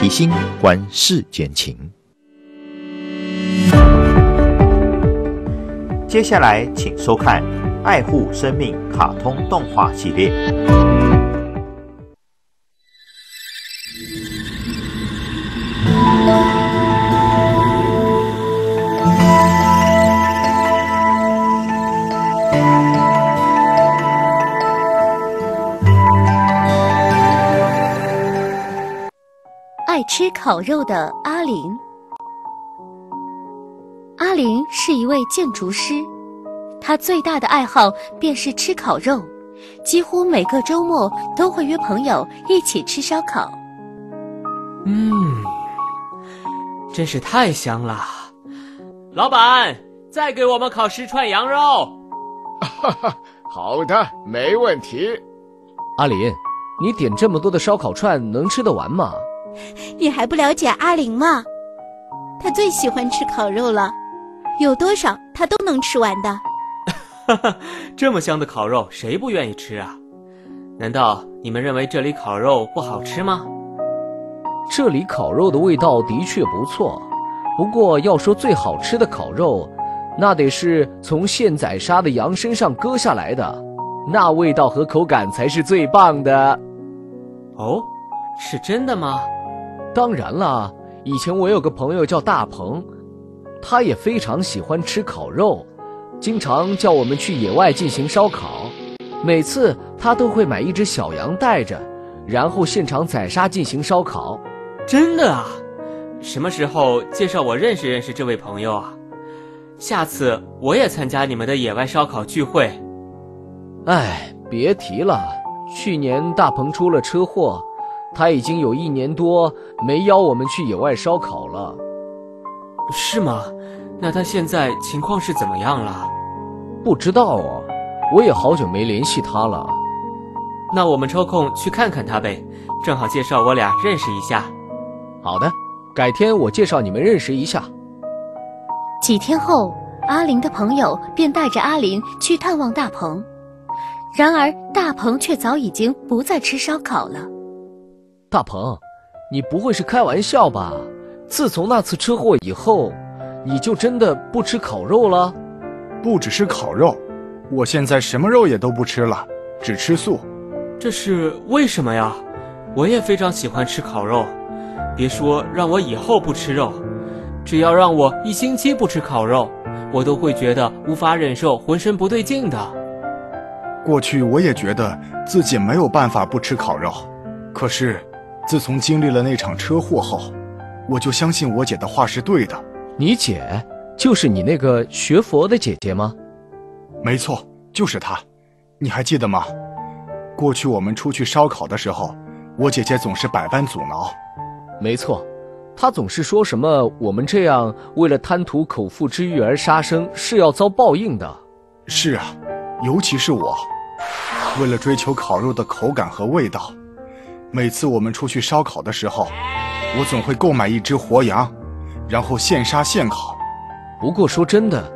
提心观世间情。接下来，请收看《爱护生命》卡通动画系列。烤肉的阿林。阿林是一位建筑师，他最大的爱好便是吃烤肉，几乎每个周末都会约朋友一起吃烧烤。嗯，真是太香了！老板，再给我们烤十串羊肉。哈哈，好的，没问题。阿林，你点这么多的烧烤串，能吃得完吗？你还不了解阿玲吗？她最喜欢吃烤肉了，有多少她都能吃完的。哈哈，这么香的烤肉，谁不愿意吃啊？难道你们认为这里烤肉不好吃吗？这里烤肉的味道的确不错，不过要说最好吃的烤肉，那得是从现宰杀的羊身上割下来的，那味道和口感才是最棒的。哦，是真的吗？当然啦，以前我有个朋友叫大鹏，他也非常喜欢吃烤肉，经常叫我们去野外进行烧烤。每次他都会买一只小羊带着，然后现场宰杀进行烧烤。真的啊？什么时候介绍我认识认识这位朋友啊？下次我也参加你们的野外烧烤聚会。哎，别提了，去年大鹏出了车祸。他已经有一年多没邀我们去野外烧烤了，是吗？那他现在情况是怎么样了？不知道啊，我也好久没联系他了。那我们抽空去看看他呗，正好介绍我俩认识一下。好的，改天我介绍你们认识一下。几天后，阿玲的朋友便带着阿玲去探望大鹏，然而大鹏却早已经不再吃烧烤了。大鹏，你不会是开玩笑吧？自从那次车祸以后，你就真的不吃烤肉了？不只是烤肉，我现在什么肉也都不吃了，只吃素。这是为什么呀？我也非常喜欢吃烤肉，别说让我以后不吃肉，只要让我一星期不吃烤肉，我都会觉得无法忍受，浑身不对劲的。过去我也觉得自己没有办法不吃烤肉，可是。自从经历了那场车祸后，我就相信我姐的话是对的。你姐就是你那个学佛的姐姐吗？没错，就是她。你还记得吗？过去我们出去烧烤的时候，我姐姐总是百般阻挠。没错，她总是说什么我们这样为了贪图口腹之欲而杀生是要遭报应的。是啊，尤其是我，为了追求烤肉的口感和味道。每次我们出去烧烤的时候，我总会购买一只活羊，然后现杀现烤。不过说真的，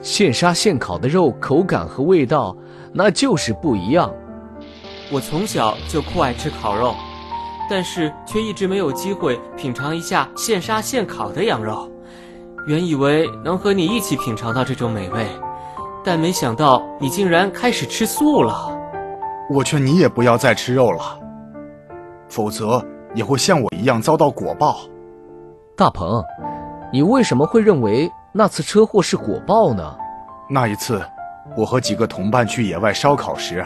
现杀现烤的肉口感和味道那就是不一样。我从小就酷爱吃烤肉，但是却一直没有机会品尝一下现杀现烤的羊肉。原以为能和你一起品尝到这种美味，但没想到你竟然开始吃素了。我劝你也不要再吃肉了。否则也会像我一样遭到果报。大鹏，你为什么会认为那次车祸是果报呢？那一次，我和几个同伴去野外烧烤时，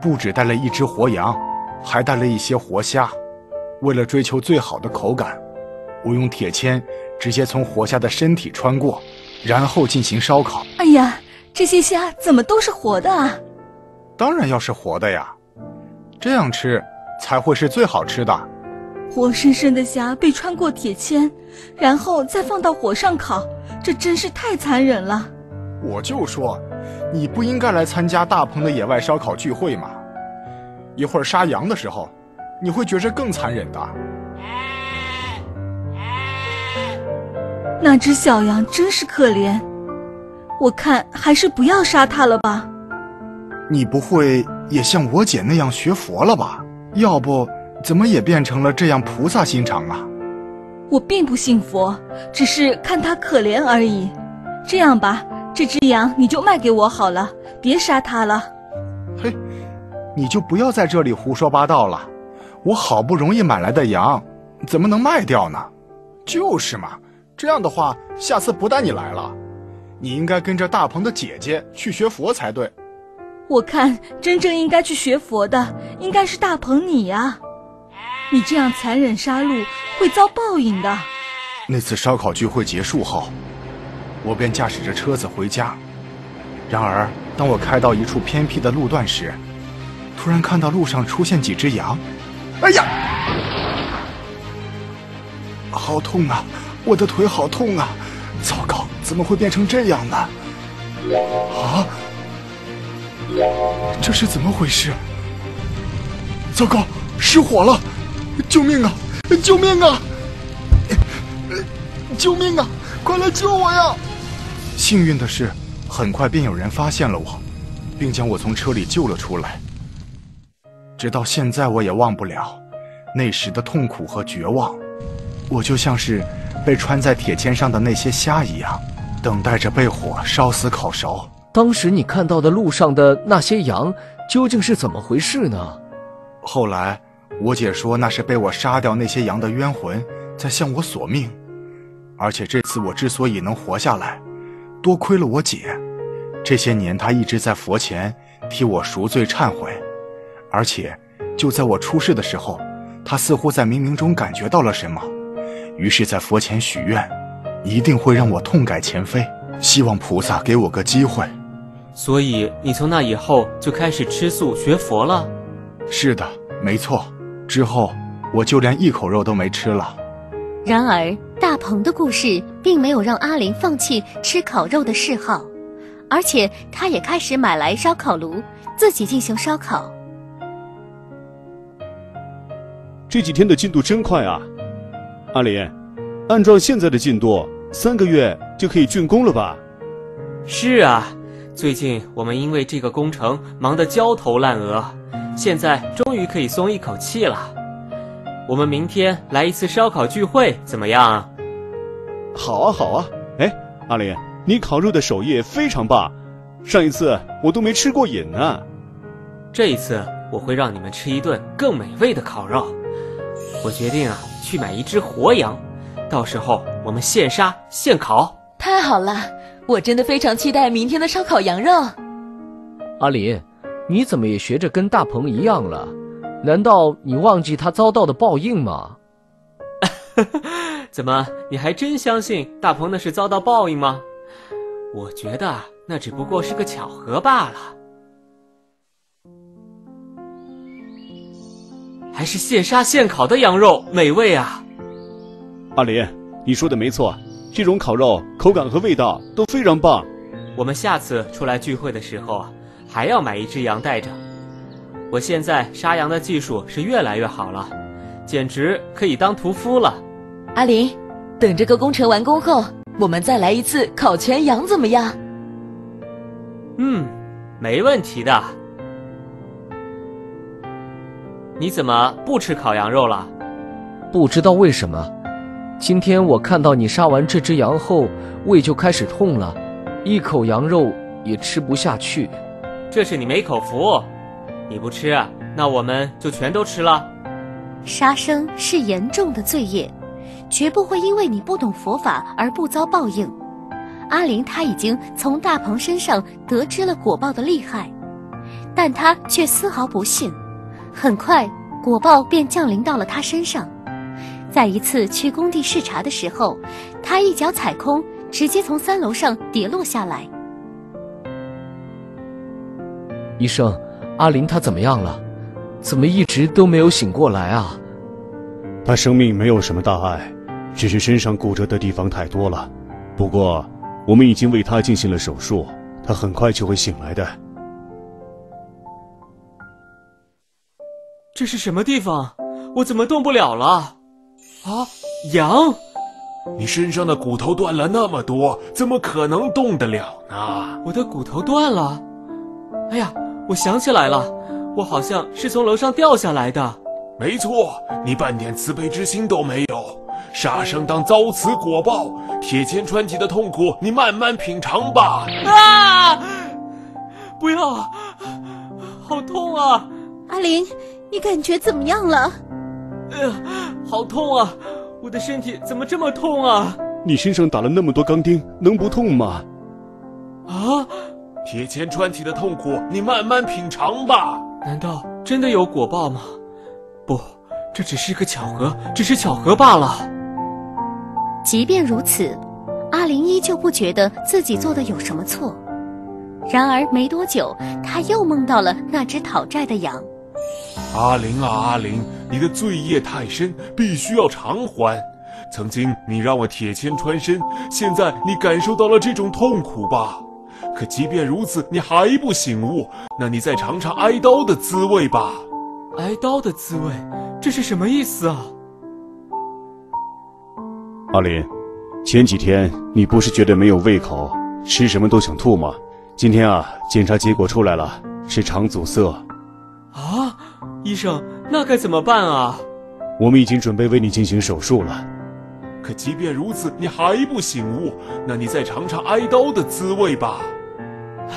不止带了一只活羊，还带了一些活虾。为了追求最好的口感，我用铁签直接从活虾的身体穿过，然后进行烧烤。哎呀，这些虾怎么都是活的啊？当然要是活的呀，这样吃。才会是最好吃的，活生生的虾被穿过铁签，然后再放到火上烤，这真是太残忍了。我就说，你不应该来参加大鹏的野外烧烤聚会嘛。一会儿杀羊的时候，你会觉着更残忍的。那只小羊真是可怜，我看还是不要杀它了吧。你不会也像我姐那样学佛了吧？要不怎么也变成了这样菩萨心肠啊？我并不信佛，只是看他可怜而已。这样吧，这只羊你就卖给我好了，别杀它了。嘿，你就不要在这里胡说八道了。我好不容易买来的羊，怎么能卖掉呢？就是嘛，这样的话，下次不带你来了。你应该跟着大鹏的姐姐去学佛才对。我看真正应该去学佛的，应该是大鹏你呀。你这样残忍杀戮，会遭报应的。那次烧烤聚会结束后，我便驾驶着车子回家。然而，当我开到一处偏僻的路段时，突然看到路上出现几只羊。哎呀，好痛啊！我的腿好痛啊！糟糕，怎么会变成这样呢？啊，这是怎么回事？糟糕，失火了！救命啊！救命啊！救命啊！快来救我呀！幸运的是，很快便有人发现了我，并将我从车里救了出来。直到现在，我也忘不了那时的痛苦和绝望。我就像是被穿在铁签上的那些虾一样，等待着被火烧死、烤熟。当时你看到的路上的那些羊，究竟是怎么回事呢？后来。我姐说那是被我杀掉那些羊的冤魂在向我索命，而且这次我之所以能活下来，多亏了我姐。这些年她一直在佛前替我赎罪忏悔，而且就在我出事的时候，她似乎在冥冥中感觉到了什么，于是，在佛前许愿，一定会让我痛改前非，希望菩萨给我个机会。所以你从那以后就开始吃素学佛了？是的，没错。之后，我就连一口肉都没吃了。然而，大鹏的故事并没有让阿林放弃吃烤肉的嗜好，而且他也开始买来烧烤炉，自己进行烧烤。这几天的进度真快啊，阿林，按照现在的进度，三个月就可以竣工了吧？是啊，最近我们因为这个工程忙得焦头烂额。现在终于可以松一口气了。我们明天来一次烧烤聚会，怎么样？好啊，好啊！哎，阿林，你烤肉的手艺非常棒，上一次我都没吃过瘾呢。这一次我会让你们吃一顿更美味的烤肉。我决定啊，去买一只活羊，到时候我们现杀现烤。太好了，我真的非常期待明天的烧烤羊肉。阿林。你怎么也学着跟大鹏一样了？难道你忘记他遭到的报应吗？怎么，你还真相信大鹏那是遭到报应吗？我觉得那只不过是个巧合罢了。还是现杀现烤的羊肉美味啊！阿林，你说的没错，这种烤肉口感和味道都非常棒。我们下次出来聚会的时候啊。还要买一只羊带着。我现在杀羊的技术是越来越好了，简直可以当屠夫了。阿林，等这个工程完工后，我们再来一次烤全羊，怎么样？嗯，没问题的。你怎么不吃烤羊肉了？不知道为什么，今天我看到你杀完这只羊后，胃就开始痛了，一口羊肉也吃不下去。这是你没口福，你不吃，那我们就全都吃了。杀生是严重的罪业，绝不会因为你不懂佛法而不遭报应。阿林他已经从大鹏身上得知了果报的厉害，但他却丝毫不信。很快，果报便降临到了他身上。在一次去工地视察的时候，他一脚踩空，直接从三楼上跌落下来。医生，阿林他怎么样了？怎么一直都没有醒过来啊？他生命没有什么大碍，只是身上骨折的地方太多了。不过，我们已经为他进行了手术，他很快就会醒来的。这是什么地方？我怎么动不了了？啊，羊！你身上的骨头断了那么多，怎么可能动得了呢？我的骨头断了？哎呀！我想起来了，我好像是从楼上掉下来的。没错，你半点慈悲之心都没有。杀生当遭此果报，铁签穿体的痛苦，你慢慢品尝吧。啊！不要，好痛啊！阿林，你感觉怎么样了？呃，好痛啊！我的身体怎么这么痛啊？你身上打了那么多钢钉，能不痛吗？啊！铁钳穿体的痛苦，你慢慢品尝吧。难道真的有果报吗？不，这只是个巧合，只是巧合罢了。即便如此，阿林依旧不觉得自己做的有什么错。然而没多久，他又梦到了那只讨债的羊。阿玲啊，阿玲，你的罪业太深，必须要偿还。曾经你让我铁签穿身，现在你感受到了这种痛苦吧？可即便如此，你还不醒悟，那你再尝尝挨刀的滋味吧。挨刀的滋味，这是什么意思啊？阿林，前几天你不是觉得没有胃口，吃什么都想吐吗？今天啊，检查结果出来了，是肠阻塞。啊，医生，那该怎么办啊？我们已经准备为你进行手术了。可即便如此，你还不醒悟，那你再尝尝挨刀的滋味吧。唉，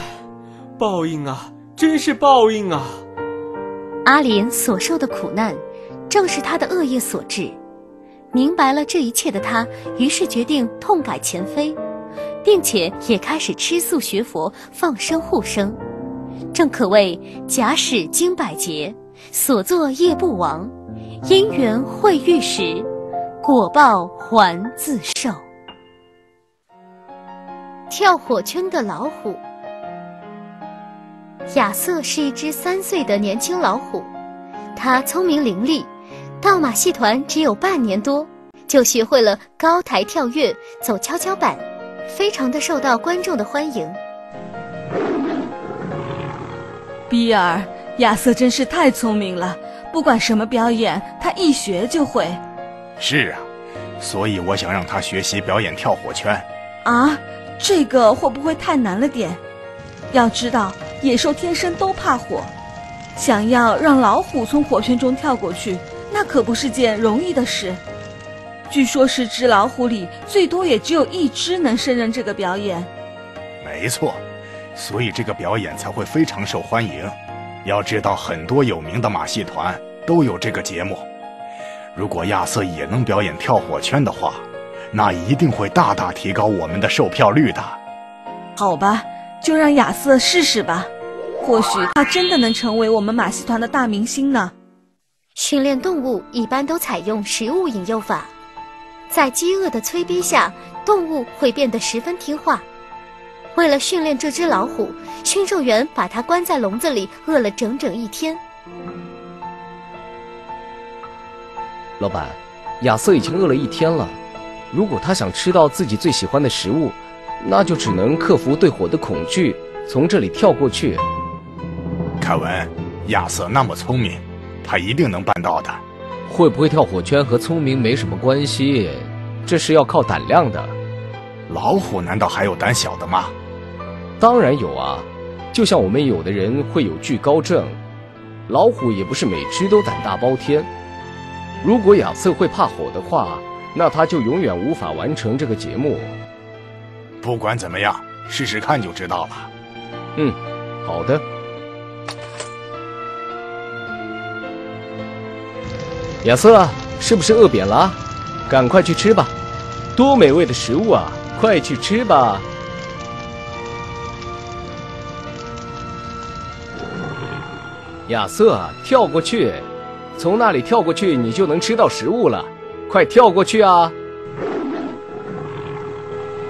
报应啊，真是报应啊！阿林所受的苦难，正是他的恶业所致。明白了这一切的他，于是决定痛改前非，并且也开始吃素学佛、放生护生。正可谓假使经百劫，所作业不亡；因缘会遇时，果报还自受。跳火圈的老虎，亚瑟是一只三岁的年轻老虎，它聪明伶俐。到马戏团只有半年多，就学会了高台跳跃、走跷跷板，非常的受到观众的欢迎。比尔，亚瑟真是太聪明了，不管什么表演，他一学就会。是啊，所以我想让他学习表演跳火圈。啊，这个会不会太难了点？要知道，野兽天生都怕火，想要让老虎从火圈中跳过去。那可不是件容易的事。据说，十只老虎里最多也只有一只能胜任这个表演。没错，所以这个表演才会非常受欢迎。要知道，很多有名的马戏团都有这个节目。如果亚瑟也能表演跳火圈的话，那一定会大大提高我们的售票率的。好吧，就让亚瑟试试吧，或许他真的能成为我们马戏团的大明星呢。训练动物一般都采用食物引诱法，在饥饿的催逼下，动物会变得十分听话。为了训练这只老虎，驯兽员把它关在笼子里，饿了整整一天。老板，亚瑟已经饿了一天了，如果他想吃到自己最喜欢的食物，那就只能克服对火的恐惧，从这里跳过去。凯文，亚瑟那么聪明。他一定能办到的。会不会跳火圈和聪明没什么关系，这是要靠胆量的。老虎难道还有胆小的吗？当然有啊，就像我们有的人会有惧高症，老虎也不是每只都胆大包天。如果亚瑟会怕火的话，那他就永远无法完成这个节目。不管怎么样，试试看就知道了。嗯，好的。亚瑟，是不是饿扁了？赶快去吃吧，多美味的食物啊！快去吃吧。亚瑟，跳过去，从那里跳过去，你就能吃到食物了。快跳过去啊！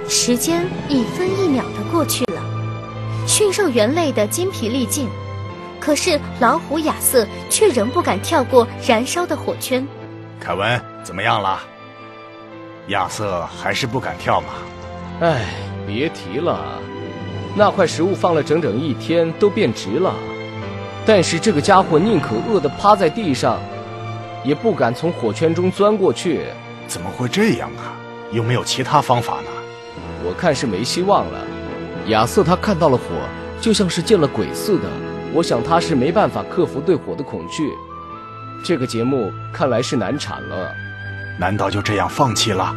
时间一分一秒的过去了，驯兽员累得筋疲力尽。可是老虎亚瑟却仍不敢跳过燃烧的火圈。凯文，怎么样了？亚瑟还是不敢跳吗？唉，别提了，那块食物放了整整一天都变质了，但是这个家伙宁可饿得趴在地上，也不敢从火圈中钻过去。怎么会这样啊？有没有其他方法呢？我看是没希望了。亚瑟他看到了火，就像是见了鬼似的。我想他是没办法克服对火的恐惧。这个节目看来是难产了。难道就这样放弃了？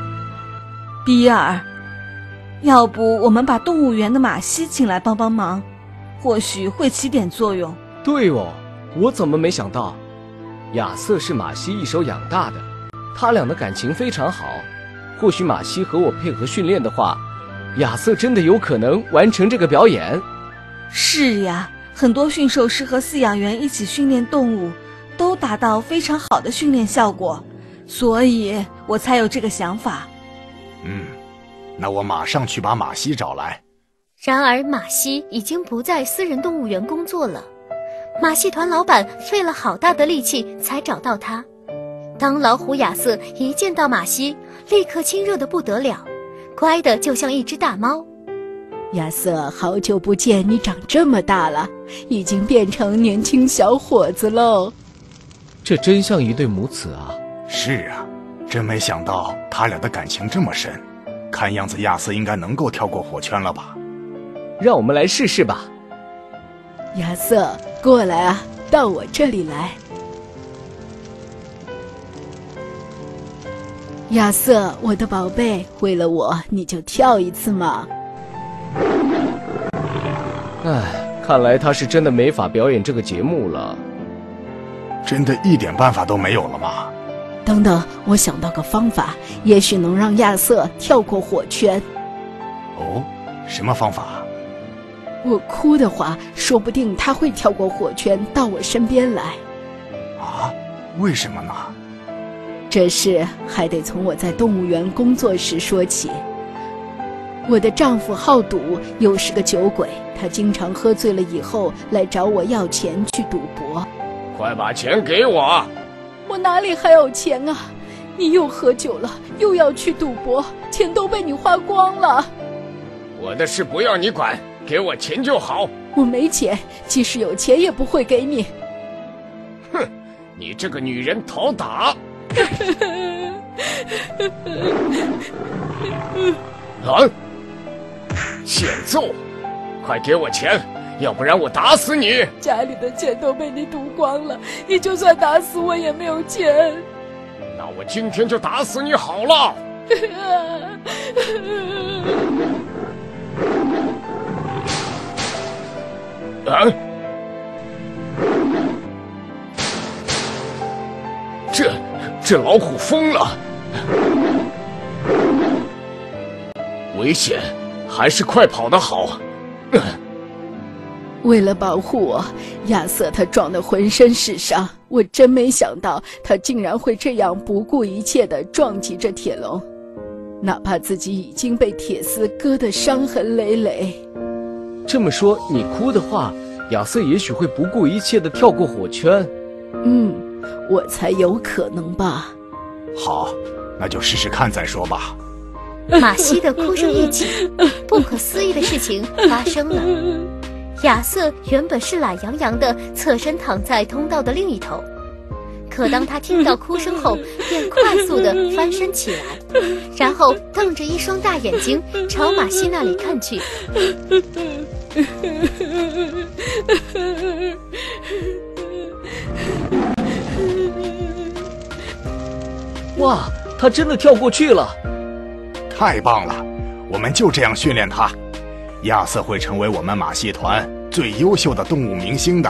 比尔，要不我们把动物园的马西请来帮帮忙，或许会起点作用。对哦，我怎么没想到？亚瑟是马西一手养大的，他俩的感情非常好。或许马西和我配合训练的话，亚瑟真的有可能完成这个表演。是呀，很多驯兽师和饲养员一起训练动物，都达到非常好的训练效果，所以我才有这个想法。嗯，那我马上去把马西找来。然而，马西已经不在私人动物园工作了。马戏团老板费了好大的力气才找到他。当老虎亚瑟一见到马西，立刻亲热的不得了，乖的就像一只大猫。亚瑟，好久不见，你长这么大了，已经变成年轻小伙子喽。这真像一对母子啊！是啊，真没想到他俩的感情这么深。看样子亚瑟应该能够跳过火圈了吧？让我们来试试吧。亚瑟，过来啊，到我这里来。亚瑟，我的宝贝，为了我，你就跳一次嘛。唉，看来他是真的没法表演这个节目了。真的一点办法都没有了吗？等等，我想到个方法，也许能让亚瑟跳过火圈。哦，什么方法？我哭的话，说不定他会跳过火圈到我身边来。啊？为什么呢？这事还得从我在动物园工作时说起。我的丈夫好赌，又是个酒鬼，他经常喝醉了以后来找我要钱去赌博。快把钱给我！我哪里还有钱啊？你又喝酒了，又要去赌博，钱都被你花光了。我的事不要你管，给我钱就好。我没钱，即使有钱也不会给你。哼，你这个女人讨打！啊！欠揍！快给我钱，要不然我打死你！家里的钱都被你赌光了，你就算打死我也没有钱。那我今天就打死你好了！啊！这这老虎疯了！危险，还是快跑的好。为了保护我，亚瑟他撞得浑身是伤。我真没想到他竟然会这样不顾一切地撞击这铁笼，哪怕自己已经被铁丝割得伤痕累累。这么说，你哭的话，亚瑟也许会不顾一切的跳过火圈。嗯，我才有可能吧。好，那就试试看再说吧。马西的哭声一起，不可思议的事情发生了。亚瑟原本是懒洋洋的侧身躺在通道的另一头，可当他听到哭声后，便快速的翻身起来，然后瞪着一双大眼睛朝马西那里看去。哇，他真的跳过去了！太棒了，我们就这样训练他。亚瑟会成为我们马戏团最优秀的动物明星的。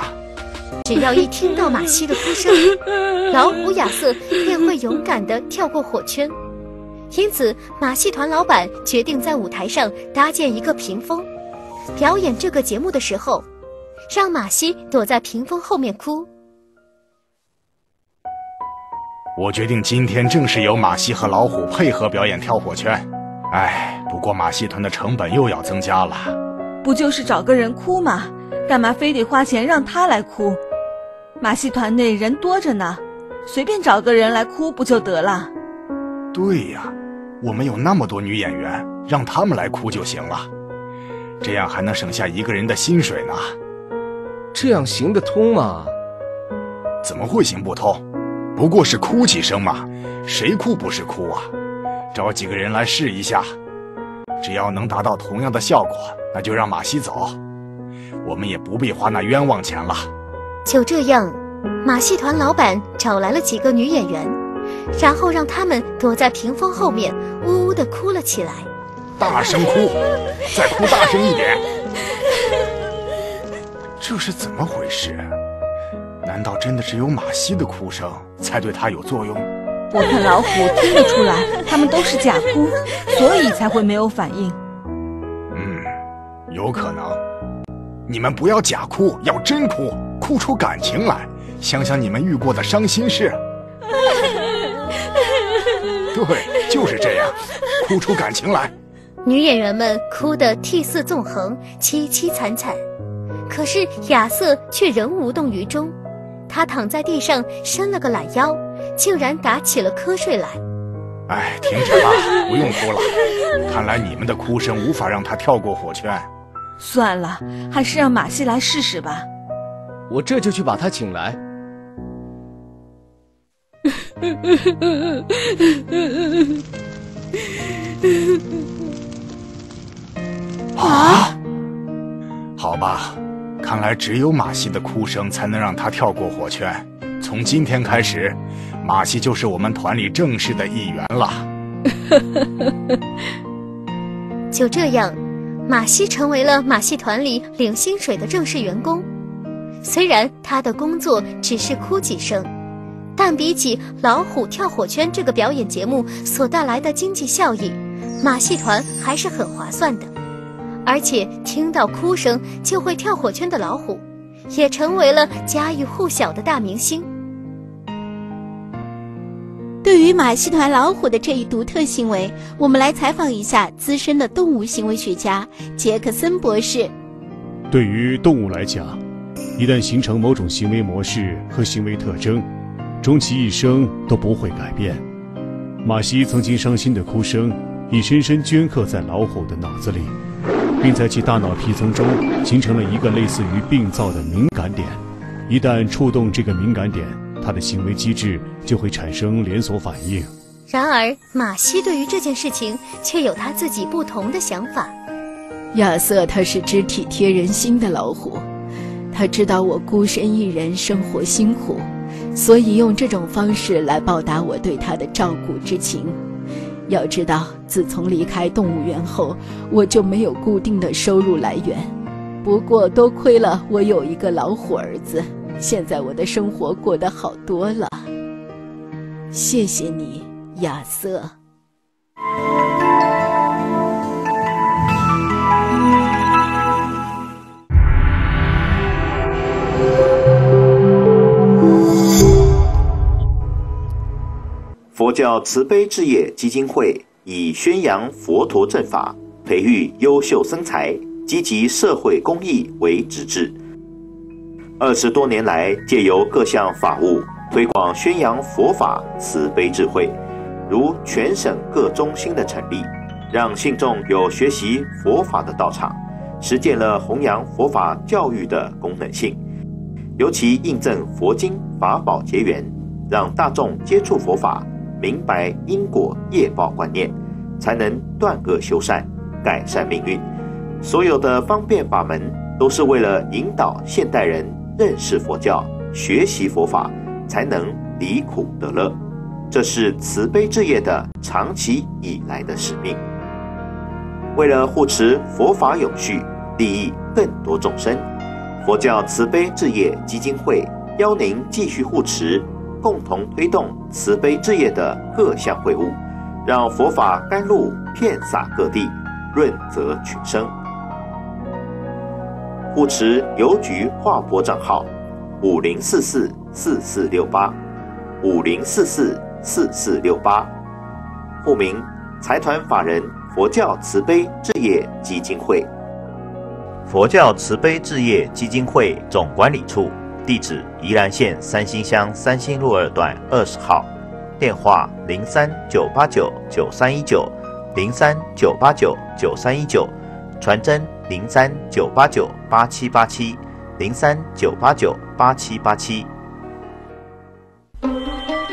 只要一听到马西的哭声，老虎亚瑟便会勇敢地跳过火圈。因此，马戏团老板决定在舞台上搭建一个屏风，表演这个节目的时候，让马西躲在屏风后面哭。我决定今天正式由马西和老虎配合表演跳火圈。哎，不过马戏团的成本又要增加了。不就是找个人哭吗？干嘛非得花钱让他来哭？马戏团内人多着呢，随便找个人来哭不就得了？对呀，我们有那么多女演员，让他们来哭就行了，这样还能省下一个人的薪水呢。这样行得通吗？怎么会行不通？不过是哭几声嘛，谁哭不是哭啊？找几个人来试一下，只要能达到同样的效果，那就让马西走，我们也不必花那冤枉钱了。就这样，马戏团老板找来了几个女演员，然后让他们躲在屏风后面，呜呜地哭了起来。大声哭，再哭大声一点。这是怎么回事？难道真的只有马西的哭声才对他有作用？我看老虎听得出来，他们都是假哭，所以才会没有反应。嗯，有可能。你们不要假哭，要真哭，哭出感情来。想想你们遇过的伤心事，对，就是这样，哭出感情来。女演员们哭得涕泗纵横，凄凄惨惨，可是亚瑟却仍无动于衷。他躺在地上，伸了个懒腰，竟然打起了瞌睡来。哎，停止吧，不用哭了。看来你们的哭声无法让他跳过火圈。算了，还是让马戏来试试吧。我这就去把他请来。啊！好吧，看来只有马西的哭声才能让他跳过火圈。从今天开始，马西就是我们团里正式的一员了。就这样，马西成为了马戏团里领薪水的正式员工。虽然他的工作只是哭几声。但比起老虎跳火圈这个表演节目所带来的经济效益，马戏团还是很划算的。而且听到哭声就会跳火圈的老虎，也成为了家喻户晓的大明星。对于马戏团老虎的这一独特行为，我们来采访一下资深的动物行为学家杰克森博士。对于动物来讲，一旦形成某种行为模式和行为特征，终其一生都不会改变。马西曾经伤心的哭声，已深深镌刻在老虎的脑子里，并在其大脑皮层中形成了一个类似于病灶的敏感点。一旦触动这个敏感点，它的行为机制就会产生连锁反应。然而，马西对于这件事情却有他自己不同的想法。亚瑟，他是只体贴人心的老虎，他知道我孤身一人生活辛苦。所以用这种方式来报答我对他的照顾之情。要知道，自从离开动物园后，我就没有固定的收入来源。不过，多亏了我有一个老虎儿子，现在我的生活过得好多了。谢谢你，亚瑟。佛教慈悲置业基金会以宣扬佛陀正法、培育优秀僧才、积极社会公益为职志。二十多年来，借由各项法务推广宣扬佛法慈悲智慧，如全省各中心的成立，让信众有学习佛法的道场，实践了弘扬佛法教育的功能性。尤其印证佛经法宝结缘，让大众接触佛法。明白因果业报观念，才能断恶修善，改善命运。所有的方便法门，都是为了引导现代人认识佛教、学习佛法，才能离苦得乐。这是慈悲置业的长期以来的使命。为了护持佛法永续，利益更多众生，佛教慈悲置业基金会邀您继续护持。共同推动慈悲置业的各项会务，让佛法甘露遍洒各地，润泽群生。护持邮局划拨账号：五零四四四四六八，五零四四四四六八。户名：财团法人佛教慈悲置业基金会。佛教慈悲置业基金会总管理处。地址：宜兰县三星乡三星路二段二十号，电话：零三九八九九三一九，零三九八九九三一九，传真：零三九八九八七八七，零三九八九八七八七。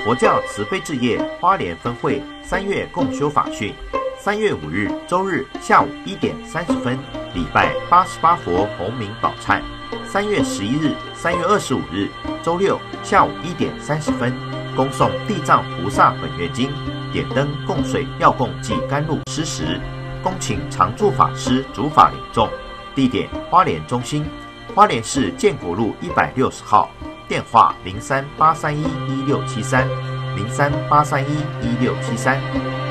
佛教慈悲置业花莲分会三月共修法训，三月五日周日下午一点三十分，礼拜八十八佛洪明宝忏。三月十一日、三月二十五日周六下午一点三十分，恭送地藏菩萨本愿经，点灯供水、药供及甘露施食，恭请常住法师主法领众。地点花莲中心，花莲市建国路一百六十号，电话零三八三一一六七三零三八三一一六七三。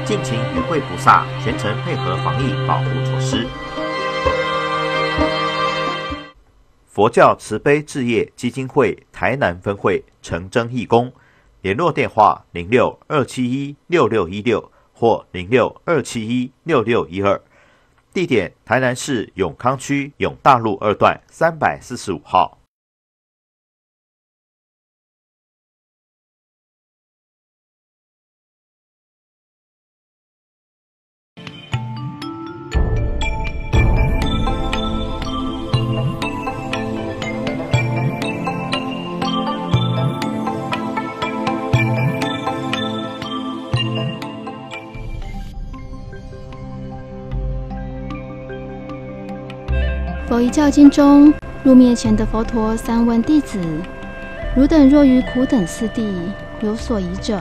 敬请与会菩萨全程配合防疫保护措施。佛教慈悲置业基金会台南分会陈真义工，联络电话零六二七一六六一六或零六二七一六六一二，地点台南市永康区永大路二段三百四十五号。佛一教经中，入灭前的佛陀三问弟子：“汝等若于苦等四地有所疑者，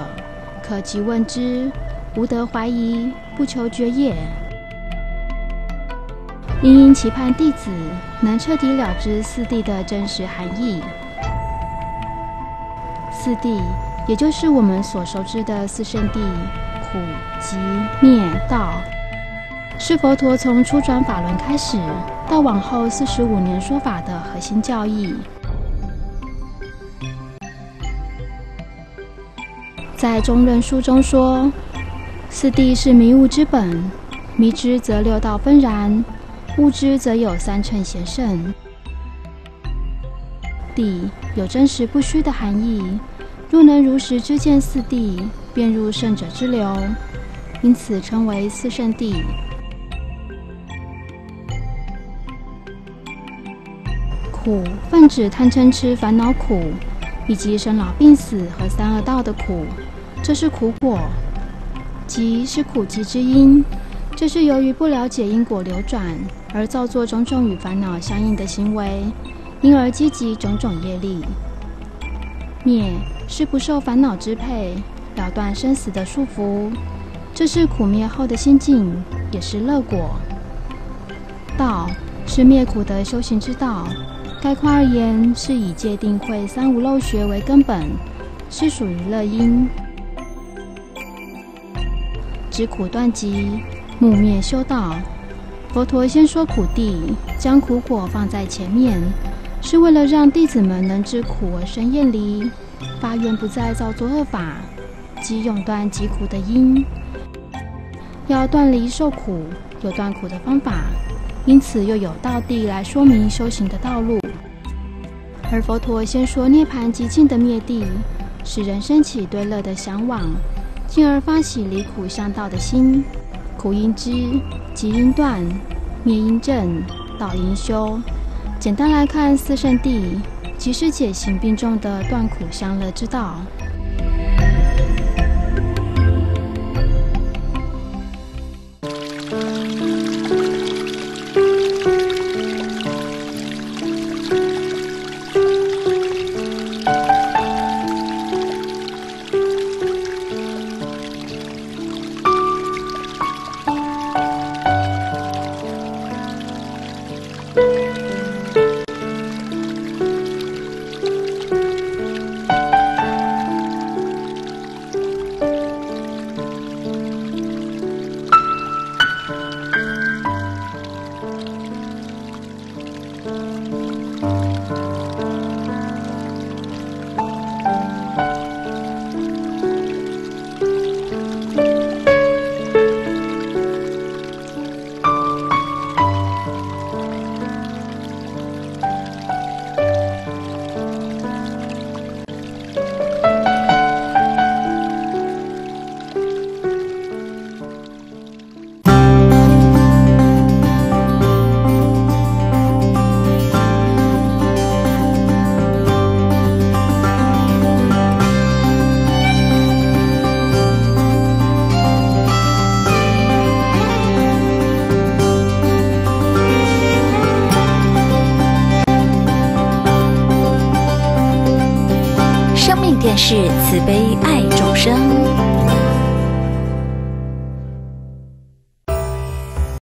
可即问之，无得怀疑，不求觉也。”因因期盼弟子能彻底了知四谛的真实含义。四谛，也就是我们所熟知的四圣谛：苦、集、灭、道。是佛陀从初转法轮开始到往后四十五年说法的核心教义。在中论书中说，四谛是迷悟之本，迷之则六道纷然，悟之则有三乘贤圣。谛有真实不虚的含义，若能如实知见四谛，便入圣者之流，因此称为四圣谛。苦泛指贪嗔痴烦恼苦，以及生老病死和三恶道的苦，这是苦果；即是苦集之因，这是由于不了解因果流转而造作种种与烦恼相应的行为，因而积集种种业力。灭是不受烦恼支配，了断生死的束缚，这是苦灭后的心境，也是乐果。道是灭苦的修行之道。概括而言，是以戒定慧三无漏学为根本，是属于乐因。知苦断集，木灭修道。佛陀先说苦地，将苦果放在前面，是为了让弟子们能知苦而生厌离，发愿不再造作恶法，即永断疾苦的因。要断离受苦，有断苦的方法。因此，又有道地来说明修行的道路。而佛陀先说涅盘极尽的灭地，使人生起对乐的向往，进而发起离苦向道的心。苦因知，即因断；灭因正，道因修。简单来看，四圣谛即是解行并重的断苦向乐之道。